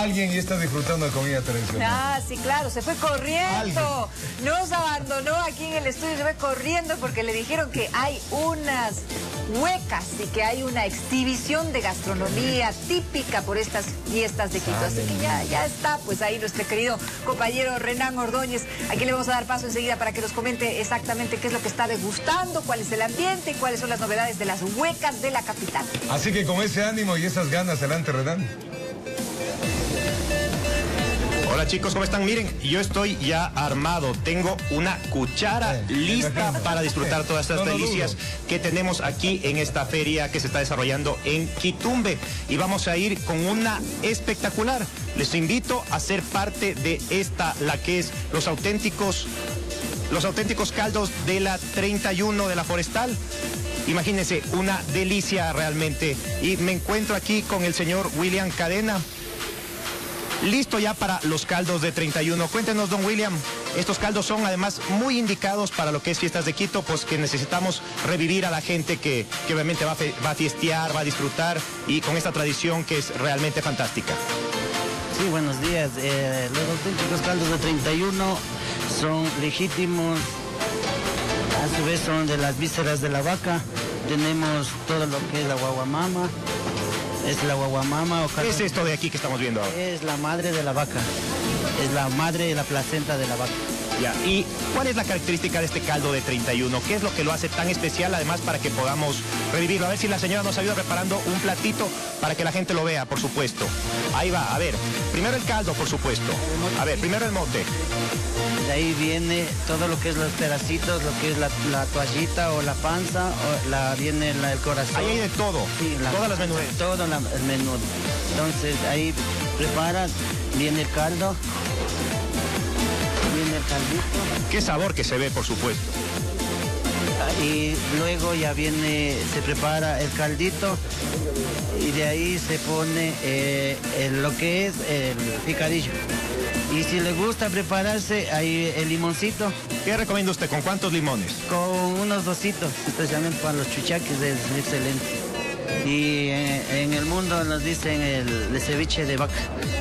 alguien y está disfrutando de comida tradicional. Ah, sí, claro, se fue corriendo. Alguien. Nos abandonó aquí en el estudio, se fue corriendo porque le dijeron que hay unas huecas y que hay una exhibición de gastronomía típica por estas fiestas de Quito. Así que ya, ya está, pues ahí nuestro querido compañero Renan Ordóñez. Aquí le vamos a dar paso enseguida para que nos comente exactamente qué es lo que está degustando, cuál es el ambiente y cuáles son las novedades de las huecas de la capital. Así que con ese ánimo y esas ganas, adelante, Renan. Hola chicos, ¿cómo están? Miren, yo estoy ya armado. Tengo una cuchara Eh, lista para disfrutar todas estas No delicias que tenemos aquí en esta feria que se está desarrollando en Quitumbe. Y vamos a ir con una espectacular. Les invito a ser parte de esta, la que es los auténticos, los auténticos caldos de la 31 de la Forestal. Imagínense, una delicia realmente. Y me encuentro aquí con el señor William Cadena. Listo ya para los caldos de 31. Cuéntenos, don William. Estos caldos son además muy indicados para lo que es fiestas de Quito, pues que necesitamos revivir a la gente que, que obviamente va a, fe- va a fiestear, va a disfrutar y con esta tradición que es realmente fantástica. Sí, buenos días. Eh, los auténticos caldos de 31 son legítimos, a su vez son de las vísceras de la vaca. Tenemos todo lo que es la guaguamama, es la guaguamama o ¿Qué es esto de aquí que estamos viendo ahora? es la madre de la vaca, es la madre de la placenta de la vaca. Ya. ¿Y cuál es la característica de este caldo de 31? ¿Qué es lo que lo hace tan especial además para que podamos revivirlo? A ver si la señora nos ayuda preparando un platito para que la gente lo vea, por supuesto. Ahí va, a ver. Primero el caldo, por supuesto. A ver, primero el mote. De ahí viene todo lo que es los pedacitos, lo que es la, la toallita o la panza, o la, viene la- el corazón. Ahí hay de todo. Sí, la- Todas las menúes. Todo el menudo. Entonces ahí preparas, viene el caldo, el caldito Qué sabor que se ve, por supuesto. y luego ya viene, se prepara el caldito y de ahí se pone eh, el- lo que es el picadillo. Y si le gusta prepararse, ahí el limoncito ¿Qué recomienda usted? ¿Con cuántos limones? con unos dositos, especialmente para los chuchaques es excelente. Y eh, en el mundo nos dicen el, el ceviche de vaca.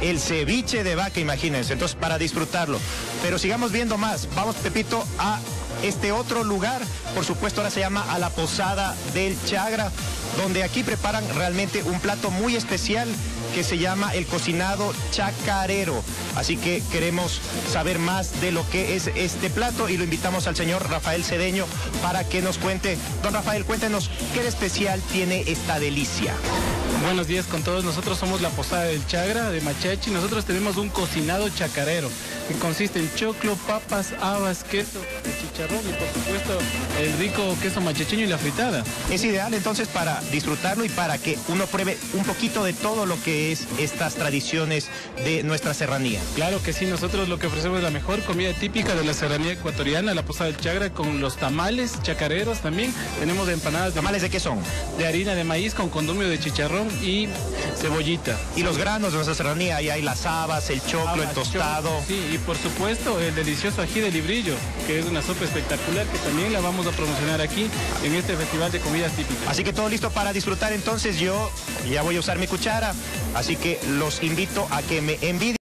El ceviche de vaca, imagínense. Entonces, para disfrutarlo. Pero sigamos viendo más. Vamos, Pepito, a este otro lugar. Por supuesto, ahora se llama a la Posada del Chagra, donde aquí preparan realmente un plato muy especial que se llama el cocinado chacarero. Así que queremos saber más de lo que es este plato y lo invitamos al señor Rafael Cedeño para que nos cuente. Don Rafael, cuéntenos qué especial tiene esta delicia. Buenos días con todos. Nosotros somos la Posada del Chagra de Machachi. Nosotros tenemos un cocinado chacarero que consiste en choclo, papas, habas, queso, chicharrón y por supuesto el rico queso machacheño y la fritada. Es ideal entonces para disfrutarlo y para que uno pruebe un poquito de todo lo que es estas tradiciones de nuestra serranía. Claro que sí, nosotros lo que ofrecemos es la mejor comida típica de la serranía ecuatoriana, la Posada del Chagra con los tamales chacareros también. Tenemos empanadas de, ¿Tamales de qué son? de harina de maíz con condumio de chicharrón y cebollita. Y los granos de nuestra serranía, ahí hay las habas, el choclo, el Habas, tostado. choclo, Sí, y por supuesto el delicioso ají de librillo, que es una sopa espectacular que también la vamos a promocionar aquí en este festival de comidas típicas. Así que todo listo para disfrutar entonces yo ya voy a usar mi cuchara, así que los invito a que me envidien.